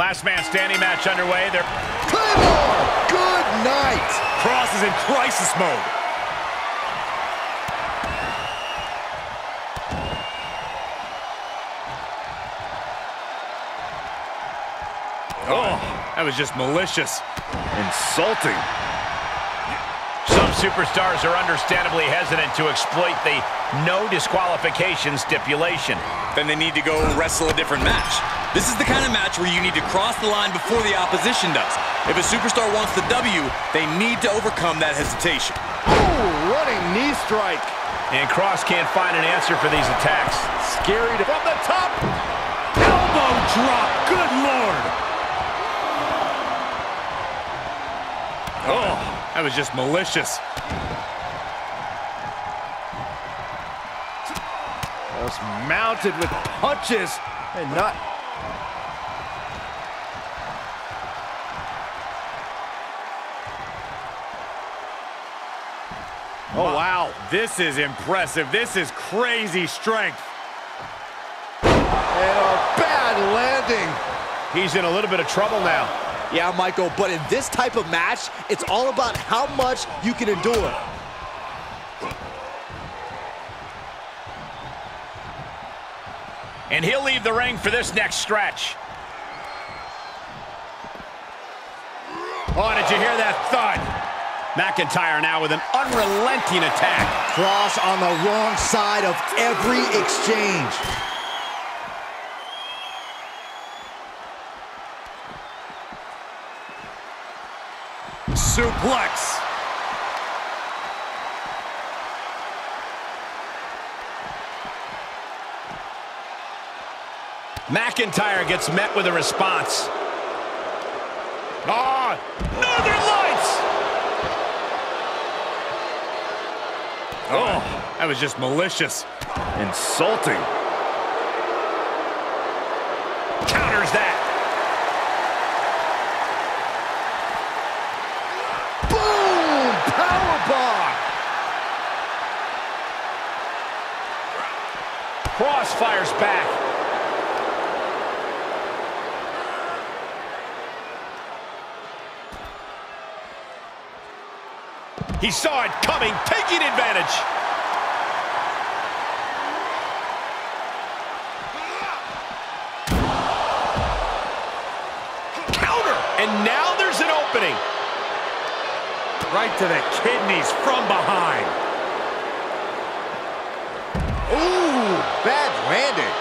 Last man standing match underway. They're Claymore! Good night! Kross is in crisis mode. Oh, that was just malicious. Insulting. Some superstars are understandably hesitant to exploit the no disqualification stipulation. Then they need to go wrestle a different match. This is the kind of match where you need to cross the line before the opposition does. If a superstar wants the W, they need to overcome that hesitation. Ooh, running knee strike. And Kross can't find an answer for these attacks. Scary to from the top. Elbow drop. Good Lord. Oh, that was just malicious. Just mounted with punches and not... Oh, wow. This is impressive. This is crazy strength. And a bad landing. He's in a little bit of trouble now. Yeah, Michael, but in this type of match, it's all about how much you can endure. And he'll leave the ring for this next stretch. Oh, did you hear that thud? McIntyre now with an unrelenting attack. Kross on the wrong side of every exchange. Suplex. McIntyre gets met with a response. Ah, oh, Northern Lights! Oh, that was just malicious. Insulting. Counters that. Boom! Powerbomb! Kross fires back. He saw it coming, taking advantage. Counter! And now there's an opening. Right to the kidneys from behind. Ooh, bad landing.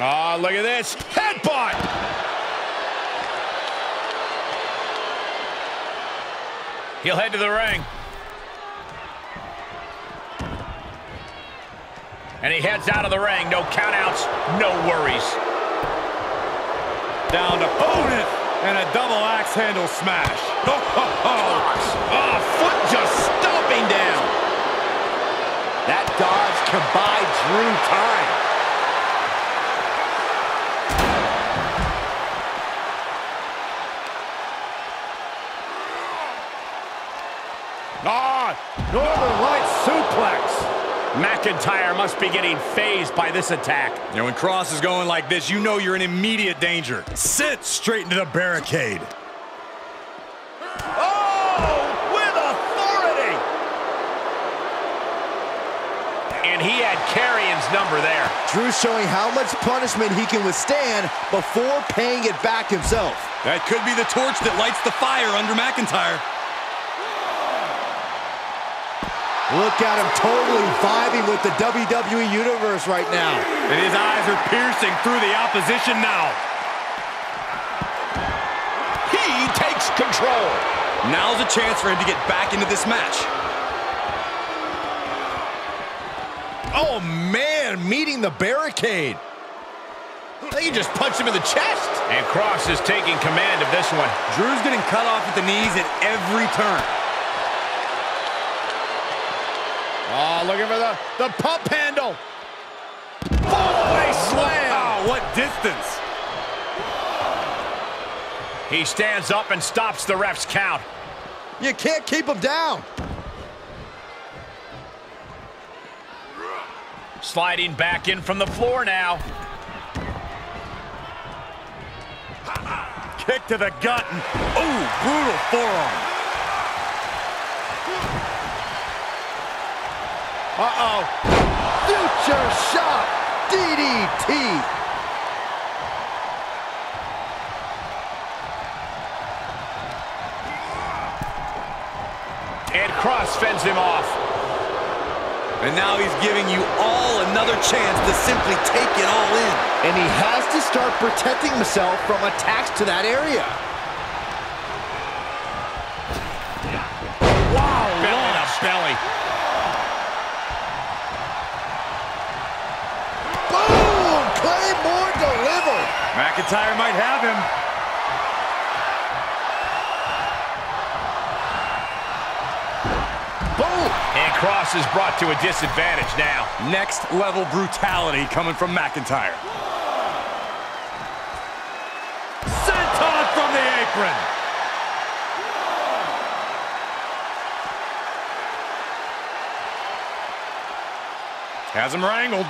Oh, look at this. Headbutt! He'll head to the ring. And he heads out of the ring. No countouts, no worries. Down to opponent and a double axe handle smash. Oh, ho, ho. oh, foot just stomping down. That dodge can buy Drew time. Ah, Northern Lights suplex. McIntyre must be getting phased by this attack. You know, when Kross is going like this, you know you're in immediate danger. Sit straight into the barricade. Oh, with authority! And he had Karrion's number there. Drew's showing how much punishment he can withstand before paying it back himself. That could be the torch that lights the fire under McIntyre. Look at him totally vibing with the WWE Universe right now. And his eyes are piercing through the opposition now. He takes control. Now's a chance for him to get back into this match. Oh, man, meeting the barricade. I think he just punched him in the chest. And Kross is taking command of this one. Drew's getting cut off at the knees at every turn. Oh, looking for the, the pump handle. Boy, slam. Wow, what distance. He stands up and stops the ref's count. You can't keep him down. Sliding back in from the floor now. Kick to the gut. And, ooh, brutal forearm. Uh-oh. Future shock. DDT. And Kross fends him off. And now he's giving you all another chance to simply take it all in. And he has to start protecting himself from attacks to that area. Wow, belly to belly. Boom! Claymore delivered. McIntyre might have him. Boom! And Kross is brought to a disadvantage now. Next level brutality coming from McIntyre. Senton from the apron. Has him wrangled.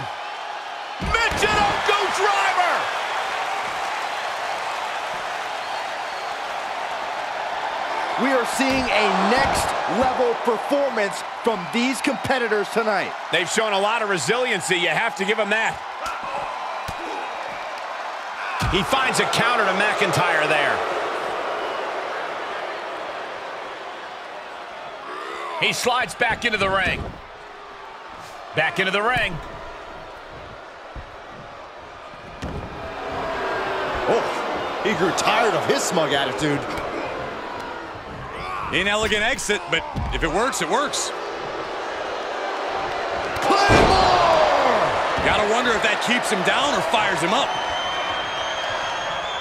Michinoku driver! We are seeing a next level performance from these competitors tonight. They've shown a lot of resiliency. You have to give them that. He finds a counter to McIntyre there. He slides back into the ring. Back into the ring. Oh, he grew tired of his smug attitude. Inelegant exit, but if it works, it works. Claymore! Gotta wonder if that keeps him down or fires him up.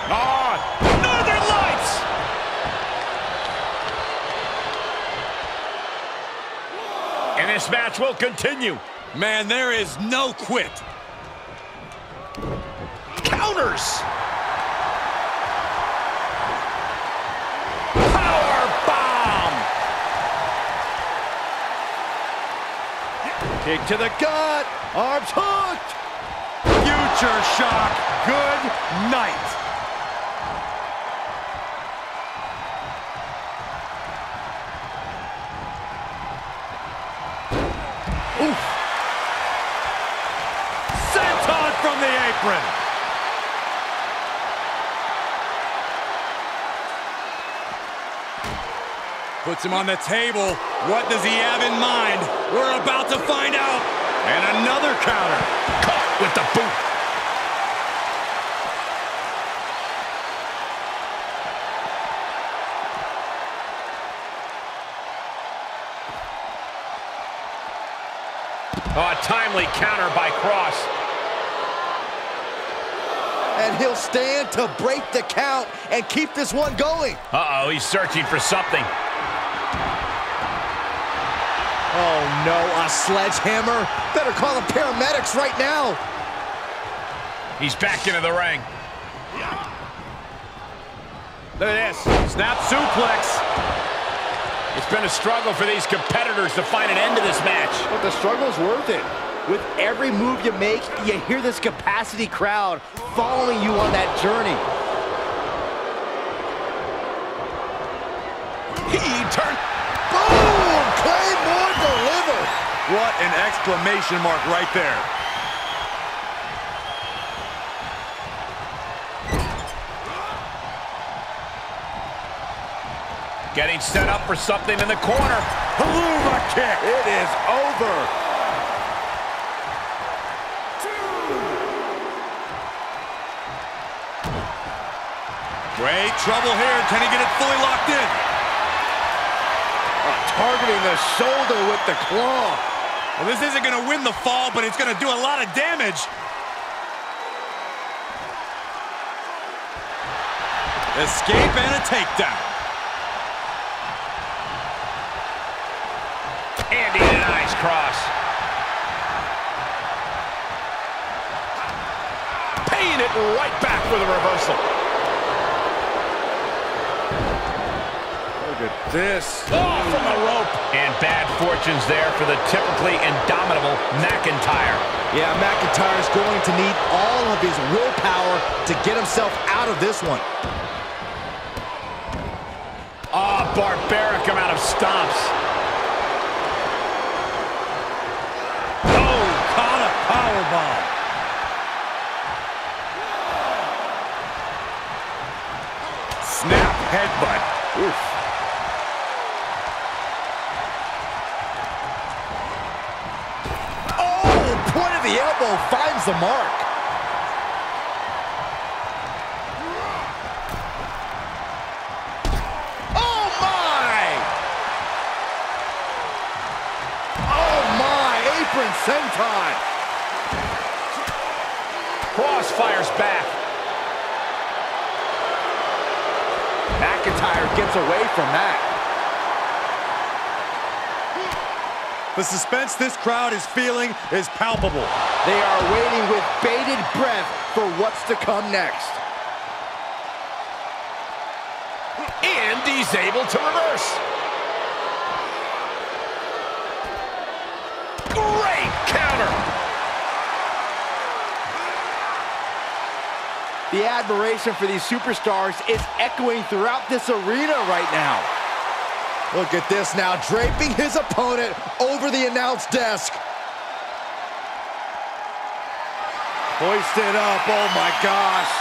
On. Northern Lights! And this match will continue. Man, there is no quit. Counters! Kick to the gut. Arms hooked. Future shock. Good night. Oof. Senton from the apron. Puts him on the table. What does he have in mind? We're about to find out. And another counter. Caught with the boot. Oh, a timely counter by Kross. And he'll stand to break the count and keep this one going. Uh-oh, he's searching for something. Oh no, a sledgehammer? Better call the paramedics right now. He's back into the ring. Look at this. Snap suplex. It's been a struggle for these competitors to find an end to this match. But the struggle's worth it. With every move you make, you hear this capacity crowd following you on that journey. He turned. Boom! Claymore delivered. What an exclamation mark right there. Getting set up for something in the corner. Helluva kick. It is over. Great trouble here. Can he get it fully locked in? Uh, targeting the shoulder with the claw. Well, this isn't going to win the fall, but it's going to do a lot of damage. Escape and a takedown. Andy denies Kross. Paying it right back with a reversal. Look at this. Oh, from the rope. And bad fortunes there for the typically indomitable McIntyre. Yeah, McIntyre's going to need all of his willpower to get himself out of this one. Oh, barbaric amount of stomps. Oh, caught a powerbomb. Snap headbutt. Oof. Oh, point of the elbow finds the mark. Oh, my! Oh, my! Apron senton. Kross fires back. McIntyre gets away from that. The suspense this crowd is feeling is palpable. They are waiting with bated breath for what's to come next. And he's able to reverse. Great counter. The admiration for these superstars is echoing throughout this arena right now. Look at this now, draping his opponent over the announce desk. Hoisted up, oh my gosh.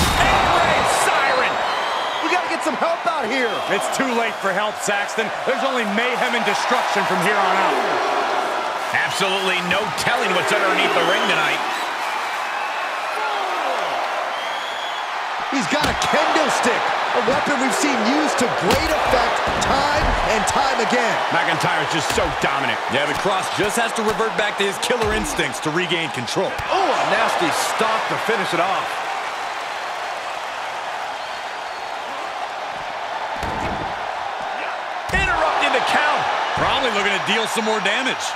Great siren. We gotta get some help out here. It's too late for help, Saxton. There's only mayhem and destruction from here on out. Absolutely no telling what's underneath the ring tonight. He's got a kendo stick, a weapon we've seen used to great effect time and time again. McIntyre's just so dominant. Yeah, the Kross just has to revert back to his killer instincts to regain control. Oh, a nasty stop to finish it off. Interrupting the count. Probably looking to deal some more damage.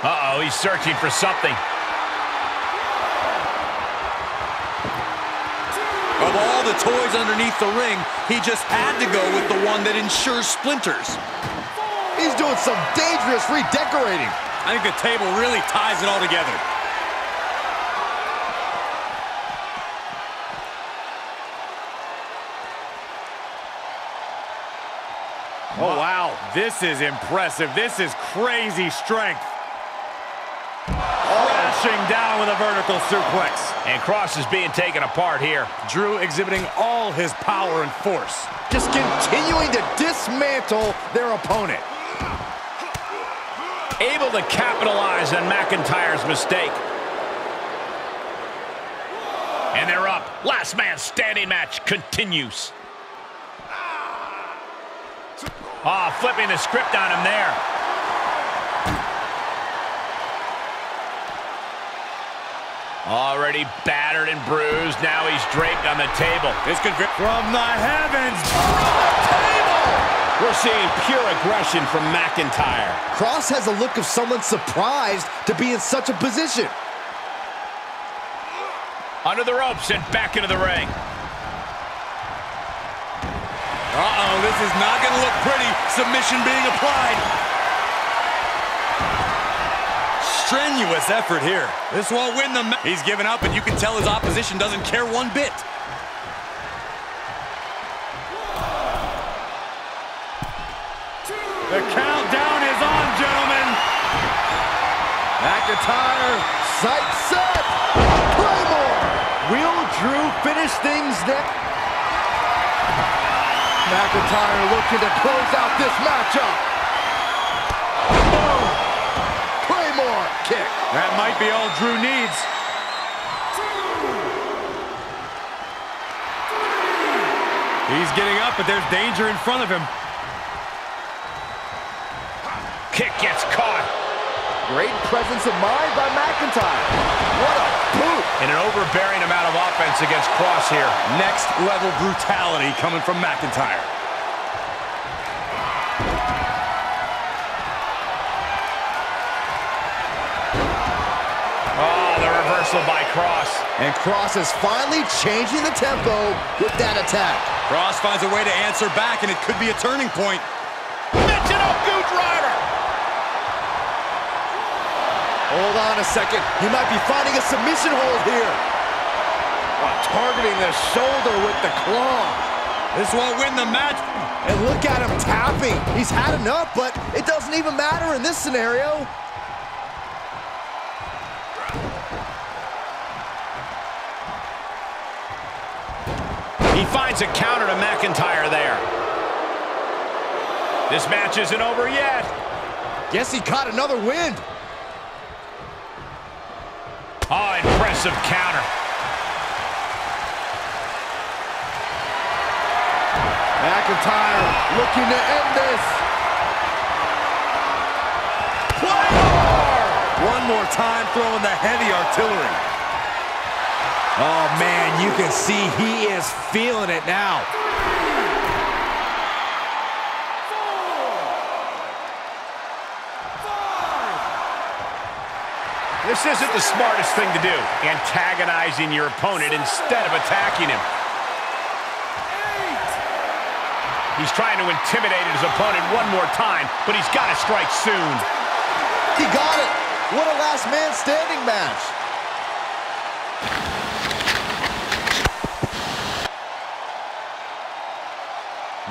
Uh-oh, he's searching for something. Of all the toys underneath the ring, he just had to go with the one that ensures splinters. He's doing some dangerous redecorating. I think the table really ties it all together. Oh, wow. This is impressive. This is crazy strength. Crashing down with a vertical suplex. And Kross is being taken apart here. Drew exhibiting all his power and force. Just continuing to dismantle their opponent. Able to capitalize on McIntyre's mistake. And they're up. Last man standing match continues. Ah, flipping the script on him there. Already battered and bruised. Now he's draped on the table. This could From the heavens. We're seeing pure aggression from McIntyre. Kross has a look of someone surprised to be in such a position. Under the ropes and back into the ring. Uh-oh, this is not going to look pretty. Submission being applied. Strenuous effort here. This won't win the match. He's given up, and you can tell his opposition doesn't care one bit. The countdown is on, gentlemen. McIntyre, sight set. Claymore. Will Drew finish things next? McIntyre looking to close out this matchup. Kick. That might be all Drew needs. He's getting up, but there's danger in front of him. Kick gets caught. Great presence of mind by McIntyre. What a boot. And an overbearing amount of offense against Kross here. Next level brutality coming from McIntyre. Reversal by Kross. And Kross is finally changing the tempo with that attack. Kross finds a way to answer back, and it could be a turning point. Michinoku driver. Hold on a second. He might be finding a submission hold here. Oh, targeting the shoulder with the claw. This won't win the match. And look at him tapping. He's had enough, but it doesn't even matter in this scenario. Finds a counter to McIntyre there. This match isn't over yet. Guess he caught another wind. Oh, impressive counter. McIntyre looking to end this. One more time throwing the heavy artillery. Oh, man, you can see he is feeling it now. This isn't the smartest thing to do, antagonizing your opponent instead of attacking him. He's trying to intimidate his opponent one more time, but he's got to strike soon. He got it. What a last man standing match.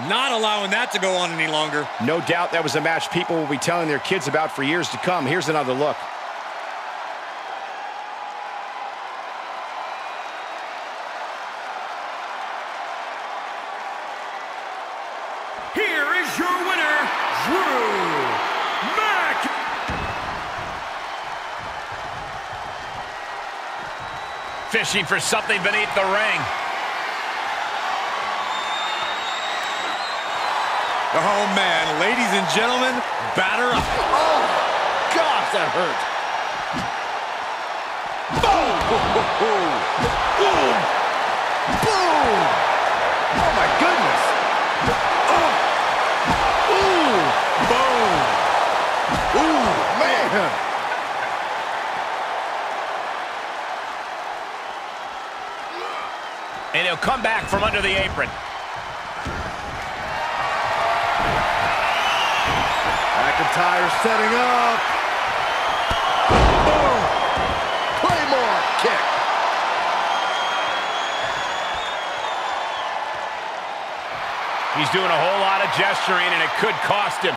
Not allowing that to go on any longer. No doubt that was a match people will be telling their kids about for years to come. Here's another look. Here is your winner, Drew Mac. Fishing for something beneath the ring. Oh, man. Ladies and gentlemen, batter up. Oh, gosh, that hurt. Boom! Boom! Boom! Oh, my goodness. Oh. Ooh! Boom! Ooh, man! And he'll come back from under the apron. McIntyre setting up. Boom! Claymore kick. He's doing a whole lot of gesturing, and it could cost him.